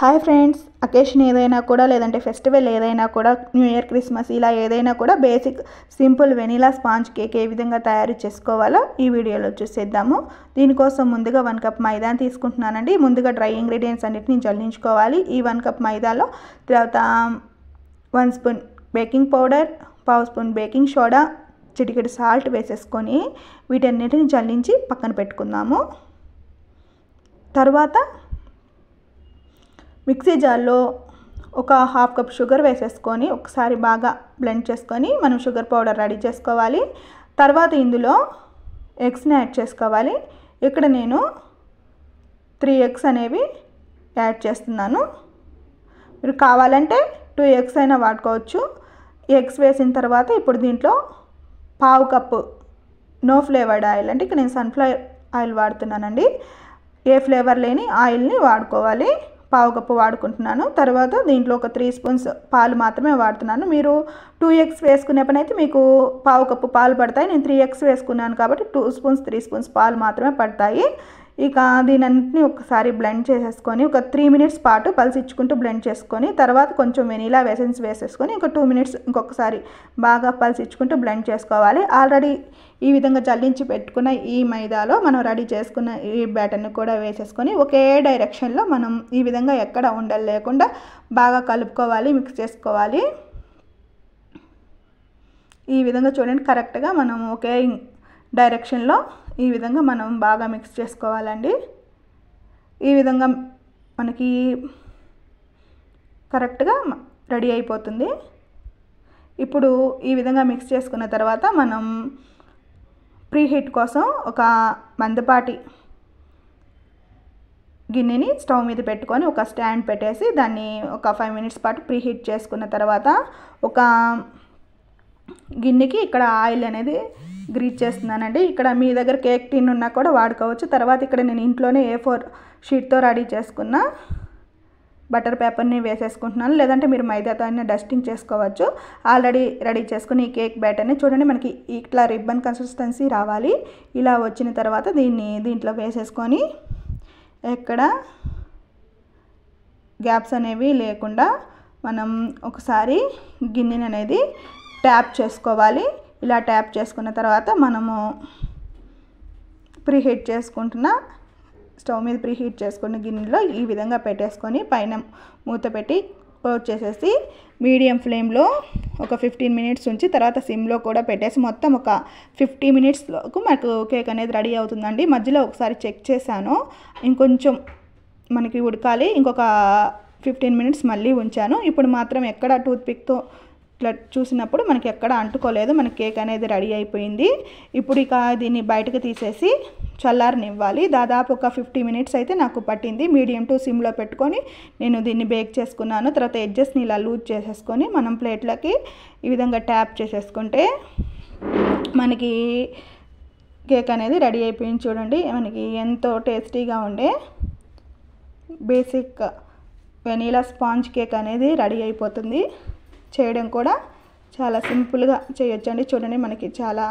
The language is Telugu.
హాయ్ ఫ్రెండ్స్ అకేషన్ ఏదైనా కూడా లేదంటే ఫెస్టివల్ ఏదైనా కూడా న్యూ ఇయర్ క్రిస్మస్ ఇలా ఏదైనా కూడా basic simple vanilla sponge cake ఏ విధంగా తయారు చేసుకోవాలో ఈ వీడియోలో చూసేద్దాము. దీనికోసం ముందుగా వన్ కప్ మైదా తీసుకుంటున్నానండి. ముందుగా డ్రై ఇంగ్రీడియంట్స్ అన్నిటిని జల్లించుకోవాలి. ఈ వన్ కప్ మైదాలో తర్వాత వన్ స్పూన్ బేకింగ్ పౌడర్ పావు స్పూన్ బేకింగ్ సోడా చిటికెడు సాల్ట్ వేసేసుకొని వీటన్నిటిని జల్లించి పక్కన పెట్టుకుందాము. తర్వాత మిక్సీ జార్లో ఒక హాఫ్ కప్ షుగర్ వేసేసుకొని ఒకసారి బాగా బ్లెండ్ చేసుకొని మనం షుగర్ పౌడర్ రెడీ చేసుకోవాలి. తర్వాత ఇందులో ఎగ్స్ని యాడ్ చేసుకోవాలి. ఇక్కడ నేను త్రీ ఎగ్స్ అనేవి యాడ్ చేస్తున్నాను. మీరు కావాలంటే టూ ఎగ్స్ అయినా వాడుకోవచ్చు. ఎగ్స్ వేసిన తర్వాత ఇప్పుడు దీంట్లో పావు కప్పు నో ఫ్లేవర్డ్ ఆయిల్ అంటే ఇక్కడ నేను సన్ఫ్లవర్ ఆయిల్ వాడుతున్నానండి. ఏ ఫ్లేవర్ లేని ఆయిల్ని వాడుకోవాలి. పావు కప్పు వాడుకుంటున్నాను. తర్వాత దీంట్లో ఒక త్రీ స్పూన్స్ పాలు మాత్రమే వాడుతున్నాను. మీరు టూ ఎగ్స్ వేసుకునే పని అయితే మీకు పావు కప్పు పాలు పడతాయి. నేను త్రీ ఎగ్స్ వేసుకున్నాను కాబట్టి టూ స్పూన్స్ త్రీ స్పూన్స్ పాలు మాత్రమే పడతాయి. ఇక దీనన్నింటినీ ఒకసారి బ్లెండ్ చేసేసుకొని ఒక త్రీ మినిట్స్ పాటు పల్స్ ఇచ్చుకుంటూ బ్లెండ్ చేసుకొని తర్వాత కొంచెం వెనీలా వెసెన్స్ వేసేసుకొని ఒక టూ మినిట్స్ ఇంకొకసారి బాగా పల్స్ ఇచ్చుకుంటూ బ్లెండ్ చేసుకోవాలి. ఆల్రెడీ ఈ విధంగా జల్లించి పెట్టుకున్న ఈ మైదాలో మనం రెడీ చేసుకున్న ఈ బ్యాటర్ని కూడా వేసేసుకొని ఒకే డైరెక్షన్లో మనం ఈ విధంగా ఎక్కడ ఉండలు లేకుండా బాగా కలుపుకోవాలి మిక్స్ చేసుకోవాలి. ఈ విధంగా చూడండి కరెక్ట్గా మనం ఒకే డైరెక్షన్లో ఈ విధంగా మనం బాగా మిక్స్ చేసుకోవాలండి. ఈ విధంగా మనకి కరెక్ట్గా రెడీ అయిపోతుంది. ఇప్పుడు ఈ విధంగా మిక్స్ చేసుకున్న తర్వాత మనం ప్రీ హీట్ కోసం ఒక మందపాటి గిన్నెని స్టవ్ మీద పెట్టుకొని ఒక స్టాండ్ పెట్టేసి దాన్ని ఒక ఫైవ్ మినిట్స్ పాటు ప్రీ హీట్ చేసుకున్న తర్వాత ఒక గిన్నెకి ఇక్కడ ఆయిల్ అనేది గ్రీట్ చేస్తున్నానండి. ఇక్కడ మీ దగ్గర కేక్ టిన్ ఉన్నా కూడా వాడుకోవచ్చు. తర్వాత ఇక్కడ నేను ఇంట్లోనే ఏ ఫోర్ షీట్తో రెడీ చేసుకున్న. బటర్ పేపర్ని వేసేసుకుంటున్నాను. లేదంటే మీరు మైదాతో అయినా డస్టింగ్ చేసుకోవచ్చు. ఆల్రెడీ రెడీ చేసుకుని ఈ కేక్ బ్యాటర్ని చూడండి మనకి ఇట్లా రిబ్బన్ కన్సిస్టెన్సీ రావాలి. ఇలా వచ్చిన తర్వాత దీన్ని దీంట్లో వేసేసుకొని ఎక్కడ గ్యాప్స్ అనేవి లేకుండా మనం ఒకసారి గిన్నెని అనేది ట్యాప్ చేసుకోవాలి. ఇలా ట్యాప్ చేసుకున్న తర్వాత మనము ప్రీహీట్ చేసుకుంటున్న స్టవ్ మీద ప్రీహీట్ చేసుకున్న గిన్నెలో ఈ విధంగా పెట్టేసుకొని పైన మూత పెట్టి క్లోజ్ చేసేసి మీడియం ఫ్లేమ్లో ఒక ఫిఫ్టీన్ మినిట్స్ ఉంచి తర్వాత సిమ్లో కూడా పెట్టేసి మొత్తం ఒక ఫిఫ్టీ మినిట్స్లోకి మనకు కేక్ అనేది రెడీ అవుతుందండి. మధ్యలో ఒకసారి చెక్ చేశాను. ఇంకొంచెం మనకి ఉడకాలి. ఇంకొక ఫిఫ్టీన్ మినిట్స్ మళ్ళీ ఉంచాను. ఇప్పుడు మాత్రం ఎక్కడ టూత్పిక్తో ఇట్లా చూసినప్పుడు మనకి ఎక్కడ అంటుకోలేదు. మన కేక్ అనేది రెడీ అయిపోయింది. ఇప్పుడు ఇక దీన్ని బయటకు తీసేసి చల్లారనివ్వాలి. దాదాపు ఒక ఫిఫ్టీ మినిట్స్ అయితే నాకు పట్టింది. మీడియం టు సిమ్లో పెట్టుకొని నేను దీన్ని బేక్ చేసుకున్నాను. తర్వాత ఎడ్జెస్ని ఇలా లూజ్ చేసేసుకొని మనం ప్లేట్లకి ఈ విధంగా ట్యాప్ చేసేసుకుంటే మనకి కేక్ అనేది రెడీ అయిపోయింది చూడండి. మనకి ఎంతో టేస్టీగా ఉండే బేసిక్ వెనీలా స్పాంజ్ కేక్ అనేది రెడీ అయిపోతుంది. చేయడం కూడా చాలా సింపుల్గా చేయొచ్చండి. చూడండి మనకి చాలా